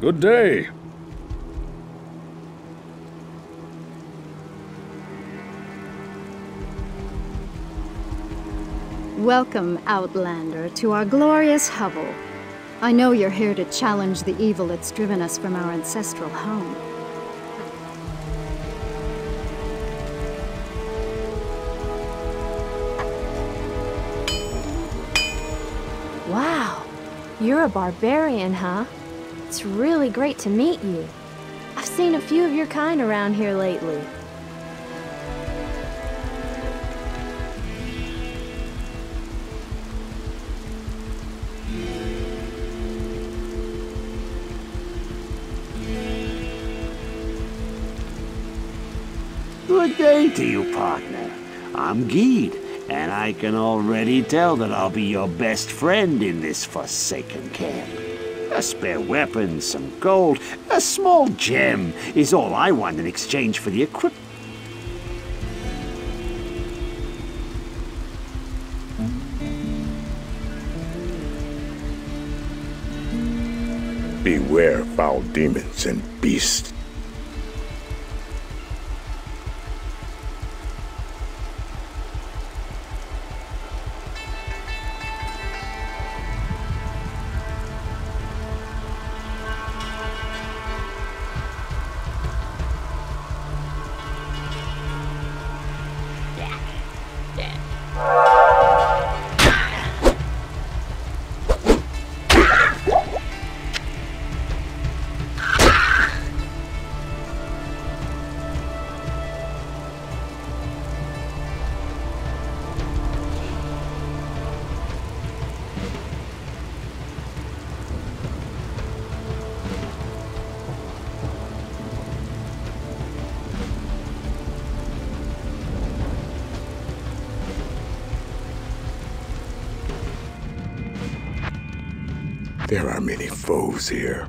Good day. Welcome, Outlander, to our glorious hovel. I know you're here to challenge the evil that's driven us from our ancestral home. Wow, you're a barbarian, huh? It's really great to meet you. I've seen a few of your kind around here lately. Good day to you, partner. I'm Gheed, and I can already tell that I'll be your best friend in this forsaken camp. A spare weapon, some gold, a small gem is all I want in exchange for the equipment. Beware foul demons and beasts. Many here.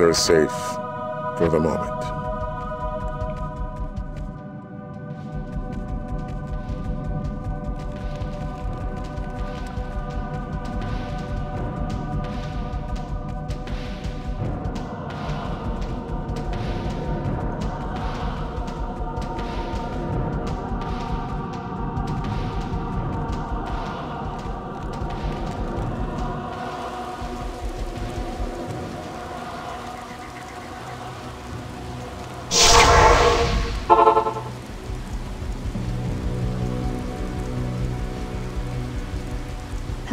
Are safe for the moment.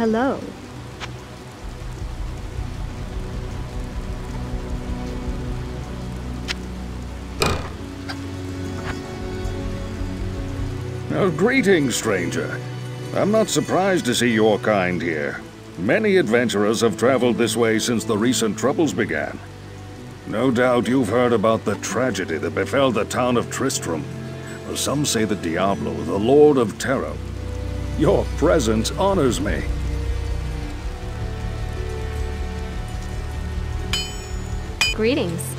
Hello. Oh, greetings, stranger. I'm not surprised to see your kind here. Many adventurers have traveled this way since the recent troubles began. No doubt you've heard about the tragedy that befell the town of Tristram. Some say that Diablo, the Lord of Terror. Your presence honors me. Greetings.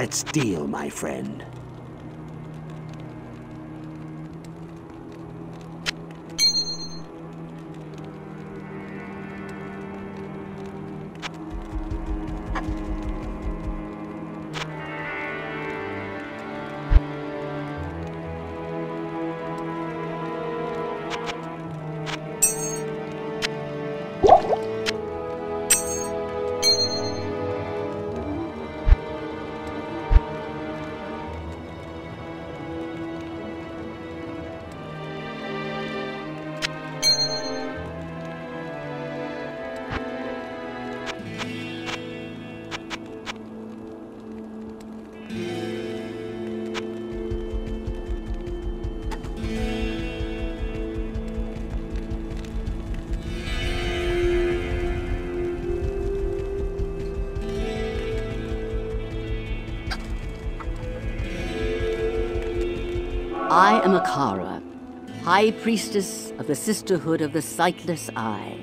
Let's deal, my friend. I am Akara, High Priestess of the Sisterhood of the Sightless Eye.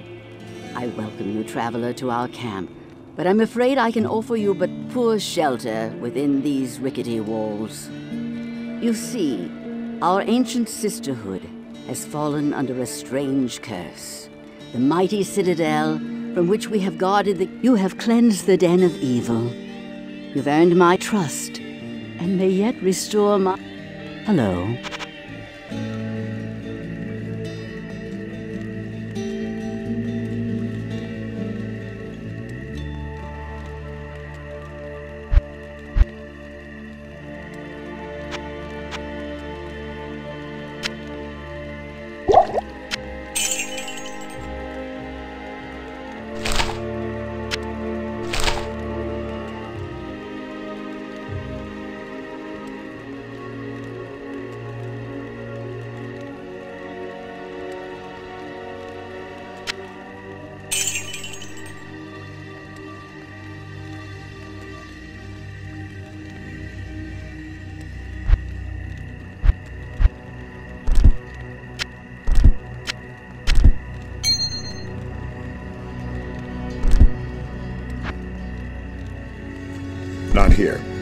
I welcome you, traveler, to our camp, but I'm afraid I can offer you but poor shelter within these rickety walls. You see, our ancient sisterhood has fallen under a strange curse. The mighty citadel from which we have guarded the... You have cleansed the den of evil. You've earned my trust, and may yet restore my... Hello. Here.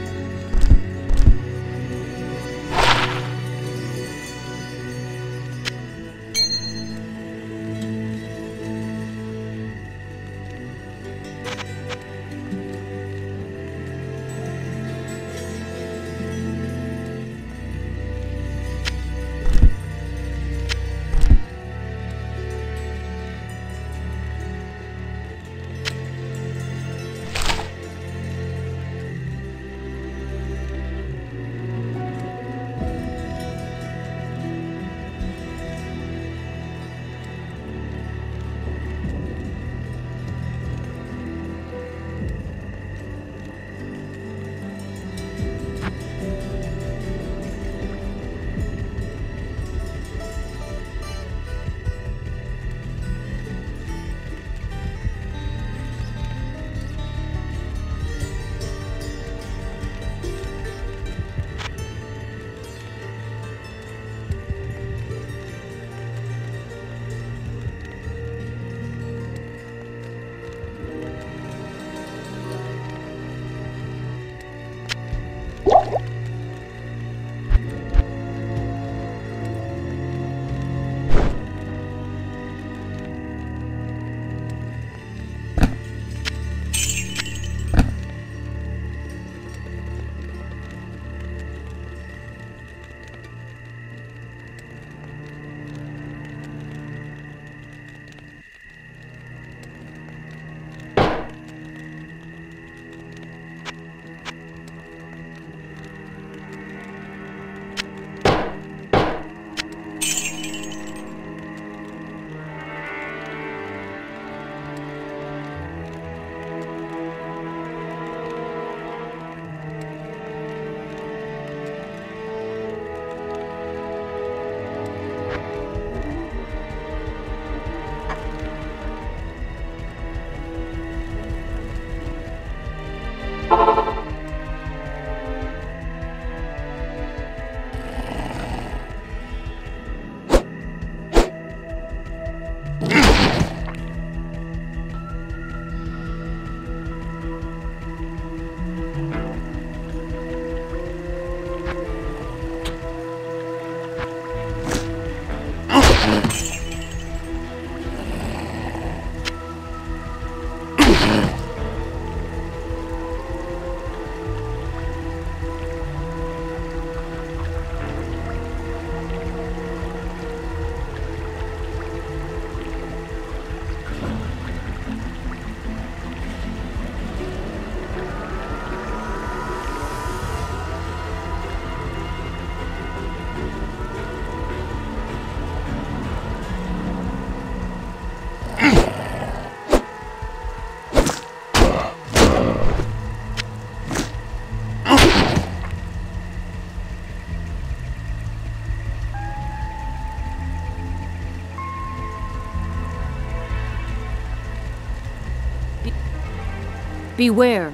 Beware.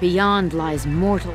Beyond lies mortal.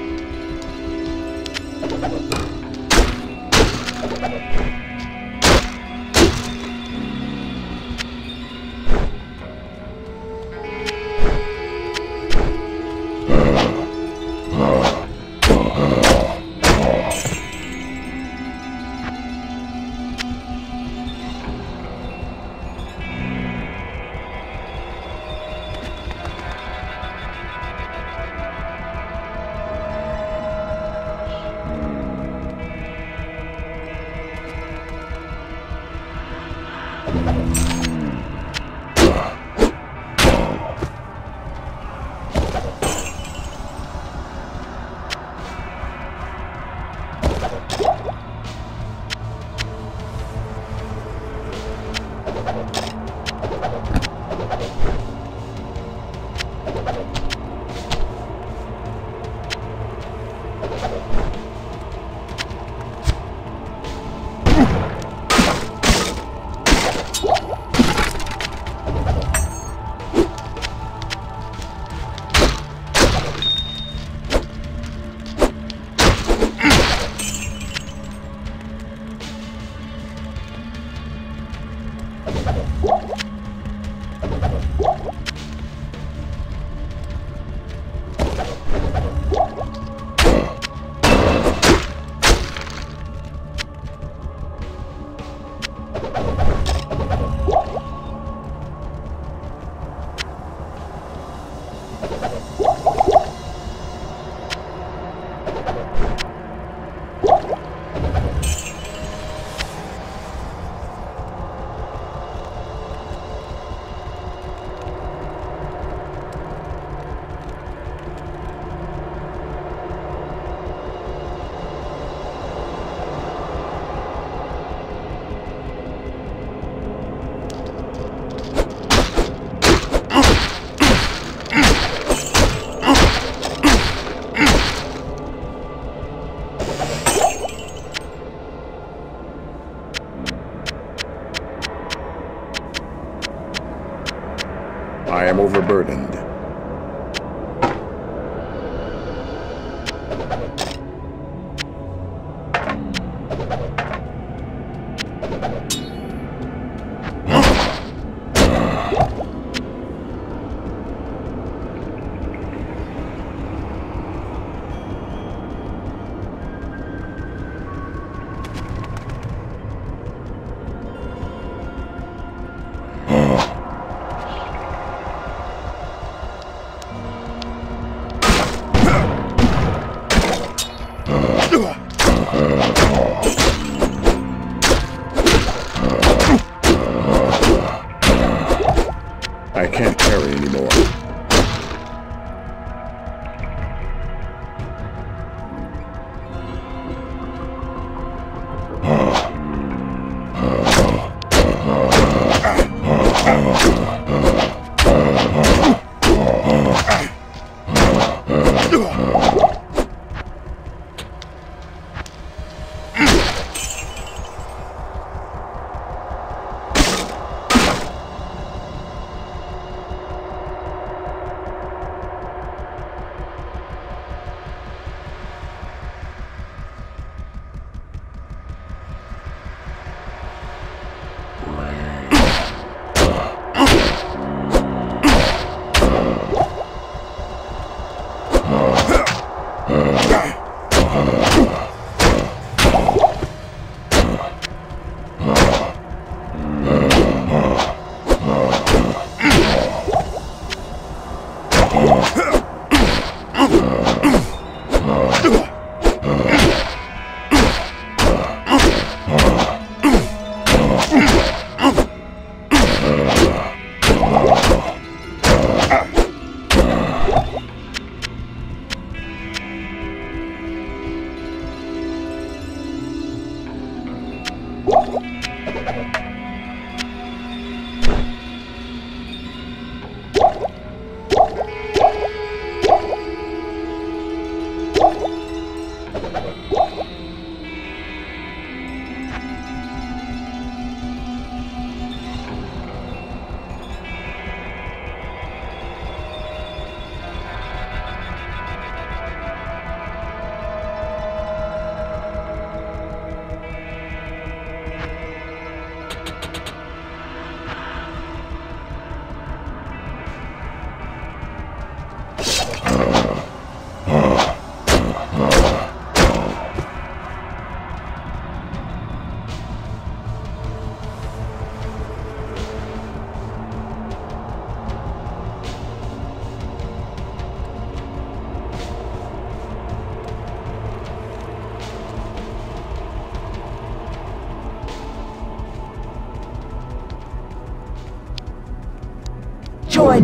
I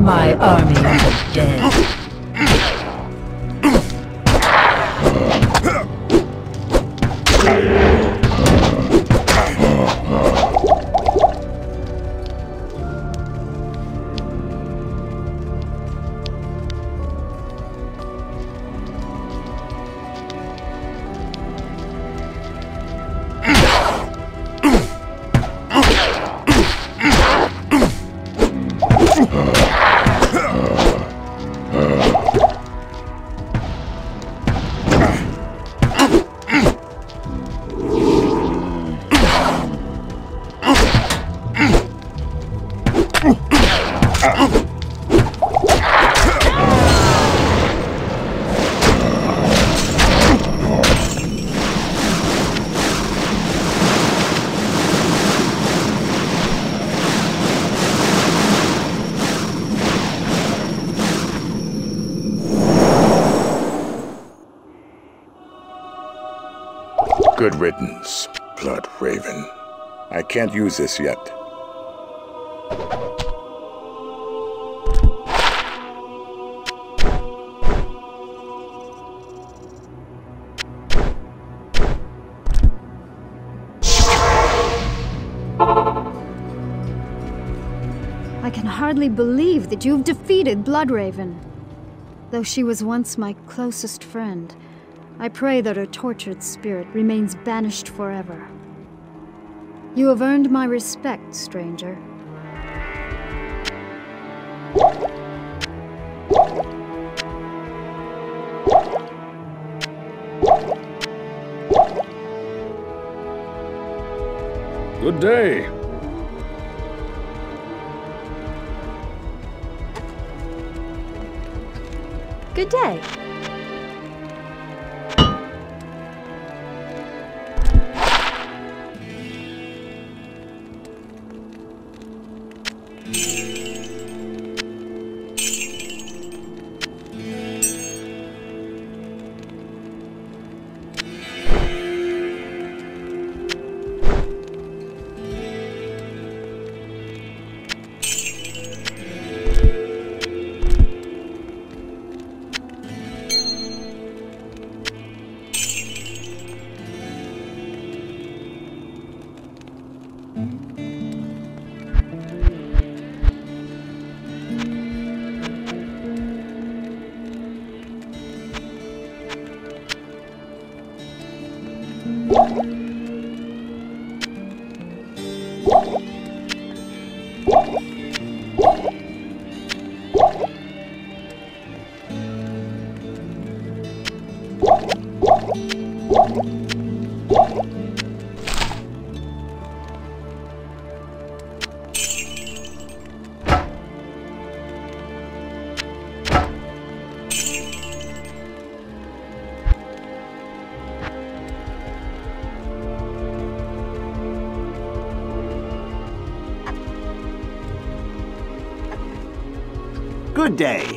my army the dead. Good riddance, Blood Raven. I can't use this yet. I can hardly believe that you've defeated Blood Raven. Though she was once my closest friend, I pray that her tortured spirit remains banished forever. You have earned my respect, stranger. Good day. Good day. Good day.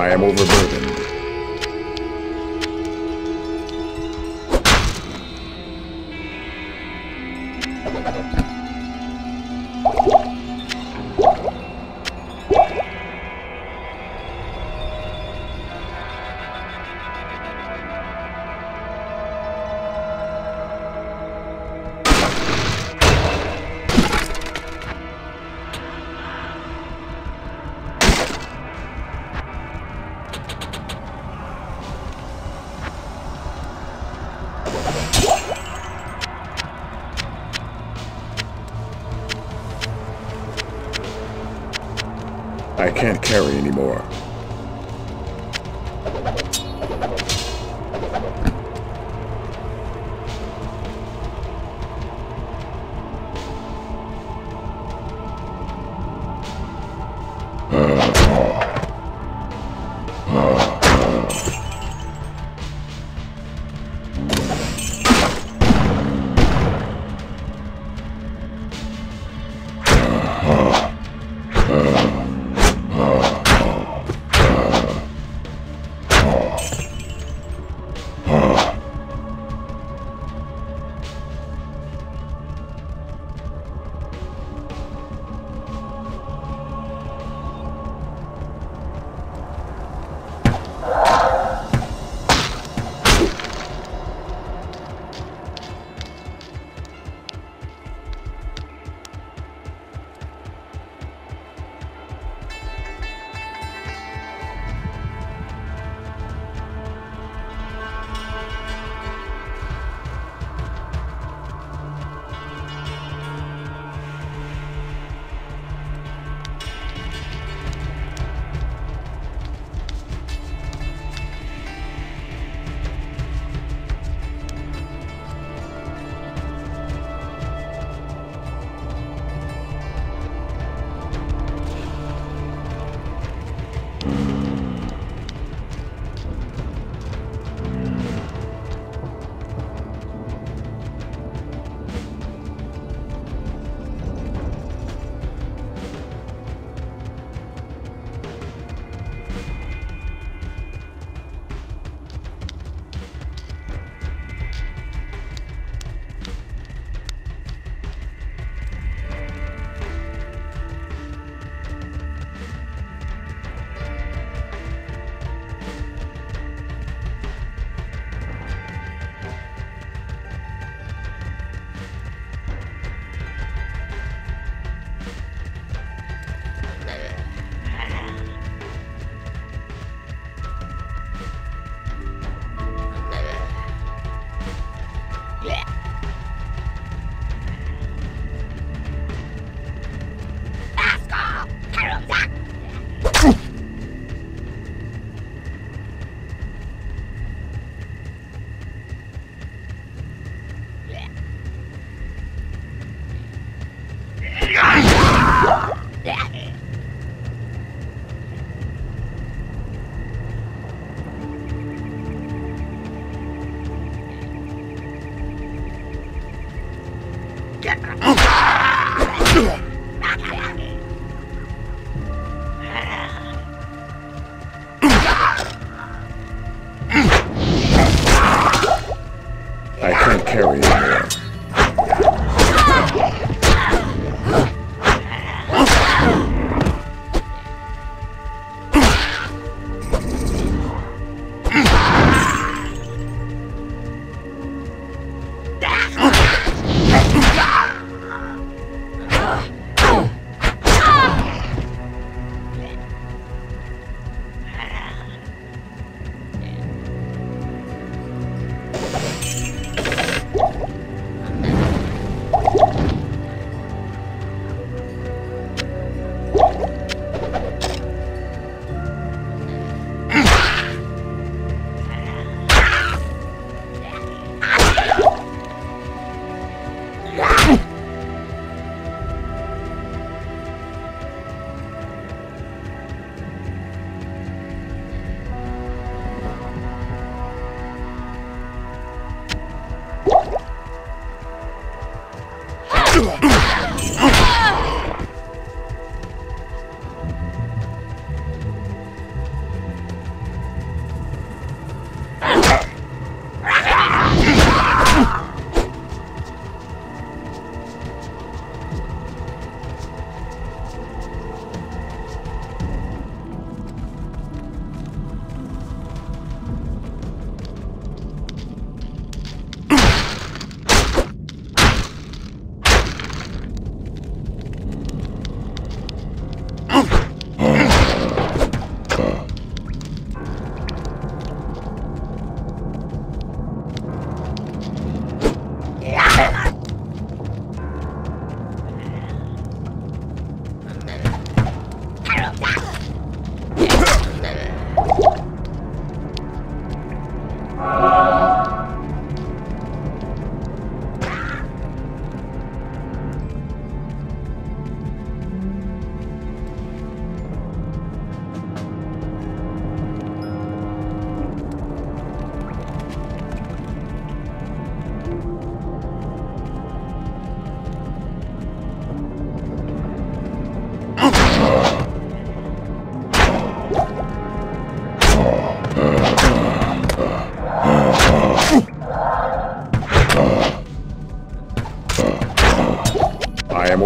I am overburdened.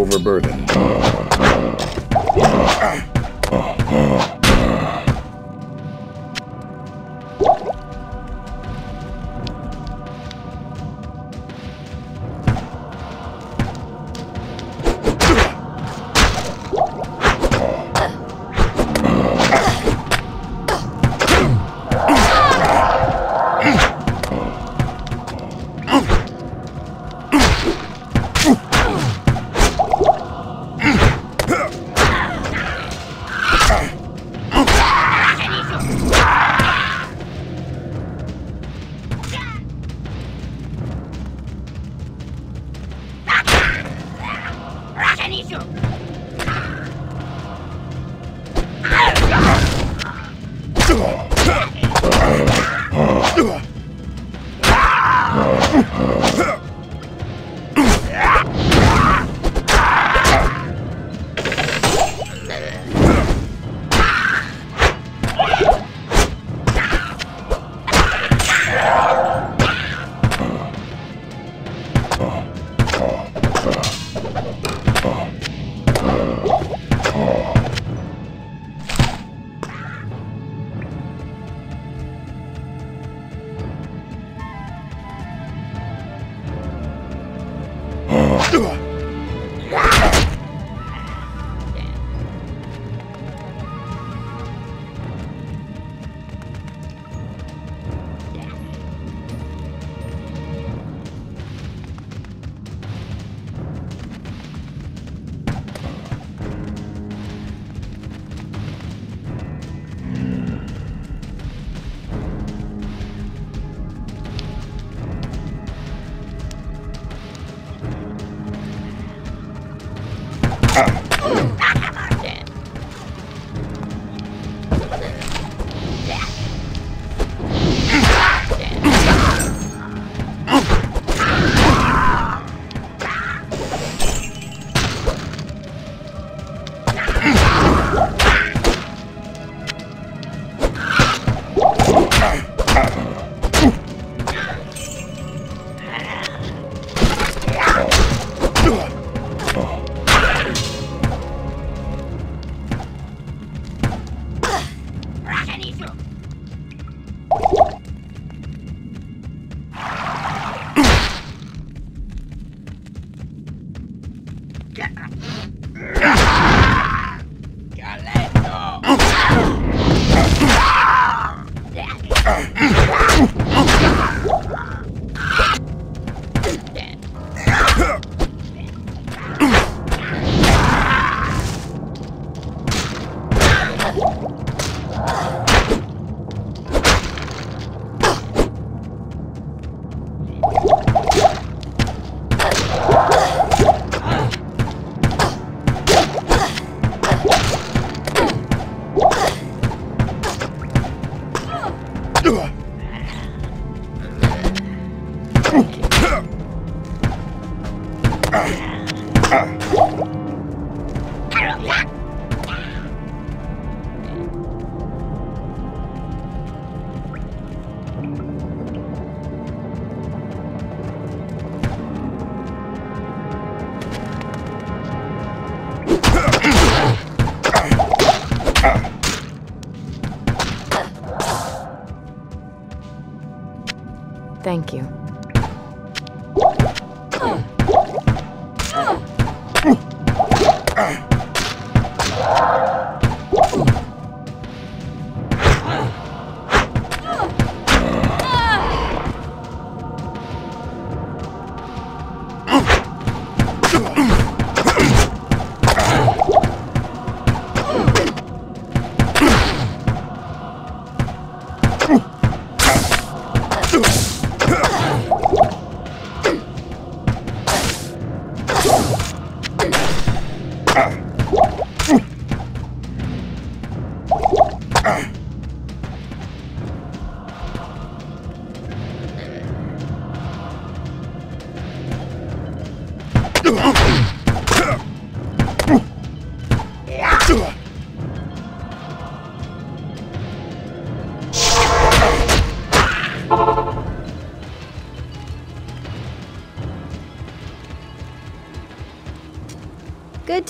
Overburdened.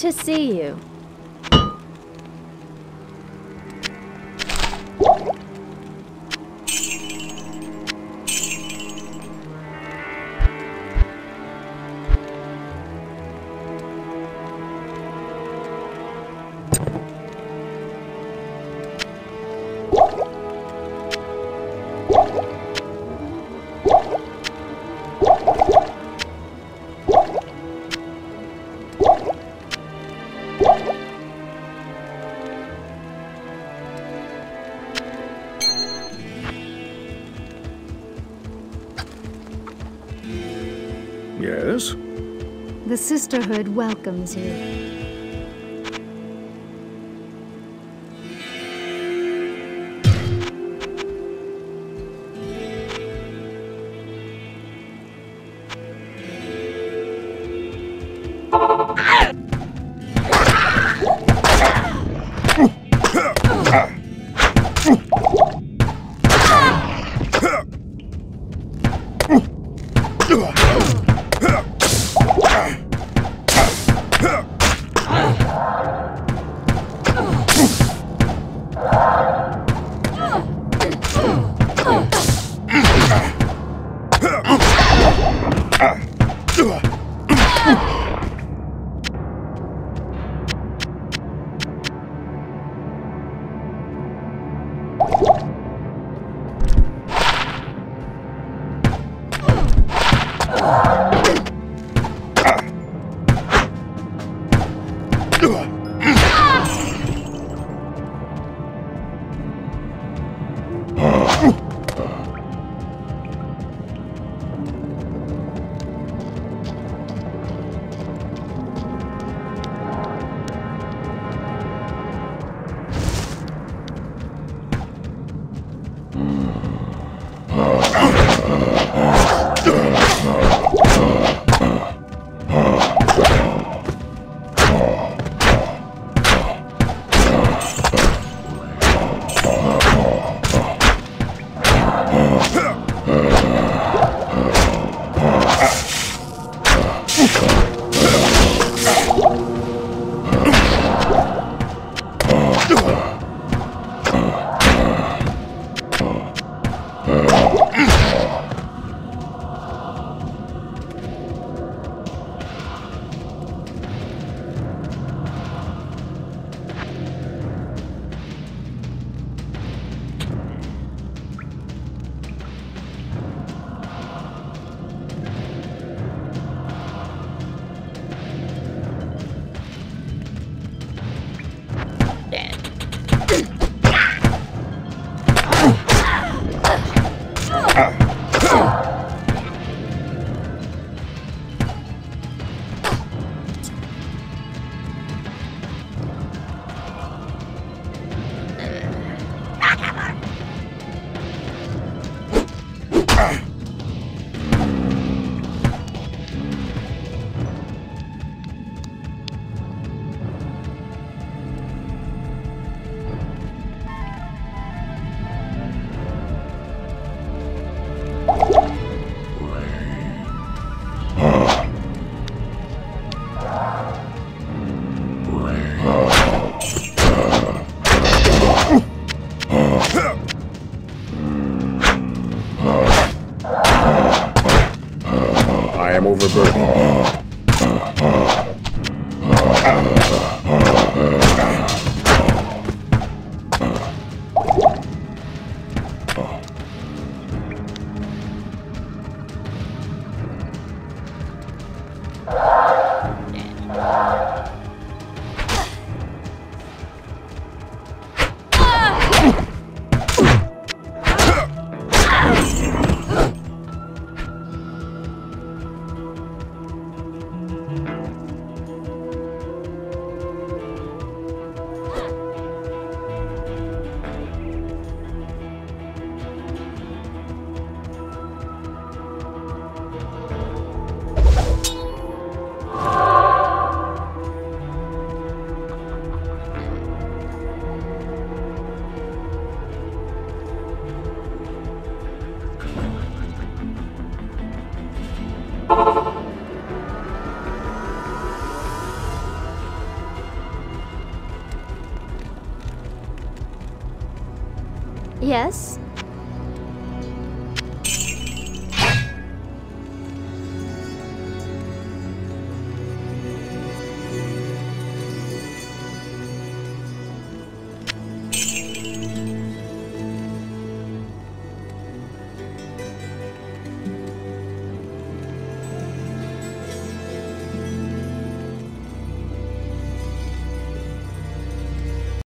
To see you. The Sisterhood welcomes you. I am overburdened.